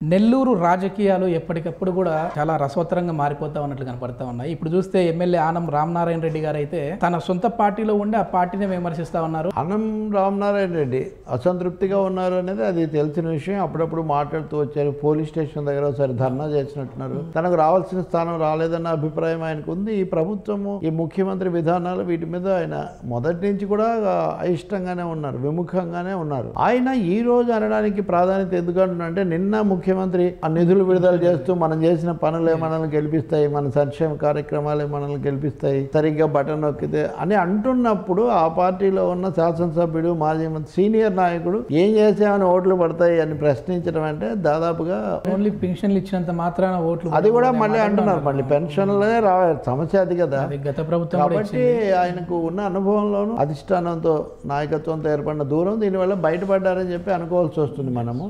నెల్లూరు రాజకీయాలు ఎప్పటికప్పుడు కూడా చాలా రసవత్తరంగా మారిపోతా ఉన్నట్లు కనపడతా ఉన్నాయి. ఇప్పుడు చూస్తే ఎమ్మెల్యే ఆనం రామనారాయణ రెడ్డి గారు అయితే తన సొంత పార్టీలో ఉండి ఆ పార్టీని విమర్శిస్తా ఉన్నారు. ఆనం రామనారాయణ రెడ్డి అసంతృప్తిగా ఉన్నారు అనేది అది తెలిసిన విషయం. అప్పుడప్పుడు మాట్లాడుతూ వచ్చారు. పోలీస్ స్టేషన్ దగ్గర ఒకసారి ధర్నా చేసినట్టున్నారు. తనకు రావాల్సిన స్థానం రాలేదన్న అభిప్రాయం ఆయనకు ఉంది. ఈ ప్రభుత్వము ఈ ముఖ్యమంత్రి విధానాలు వీటి మీద ఆయన మొదటి నుంచి కూడా అయిష్టంగానే ఉన్నారు. విముఖంగానే ఉన్నారు. ఆయన ఈ రోజు అనడానికి ప్రాధాన్యత ఎందుకు అంటే నిన్న ముఖ్యమంత్రి ఆ నిధులు విడుదల చేస్తూ మనం చేసిన పనులే మనల్ని గెలిపిస్తాయి మన సంక్షేమ కార్యక్రమాలే మనల్ని గెలిపిస్తాయి సరిగ్గా బటన్ నొక్కితే అని అంటున్నప్పుడు ఆ పార్టీలో ఉన్న శాసనసభ్యుడు మాజీ మంత్రి సీనియర్ నాయకుడు ఏం చేసామని ఓట్లు పడతాయి అని ప్రశ్నించడం అంటే దాదాపుగా ఓన్లీ పెన్షన్లు ఇచ్చినంత మాత్రాన ఓట్లు అది కూడా మళ్ళీ అంటున్నారు. మళ్ళీ పెన్షన్లే రావాలి సమస్య అది కదా. గత ప్రభుత్వం కాబట్టి ఆయనకు ఉన్న అనుభవంలోను అధిష్టానంతో నాయకత్వంతో ఏర్పడిన దూరం దీనివల్ల బయటపడ్డారని చెప్పి అనుకోవాల్సి వస్తుంది మనము.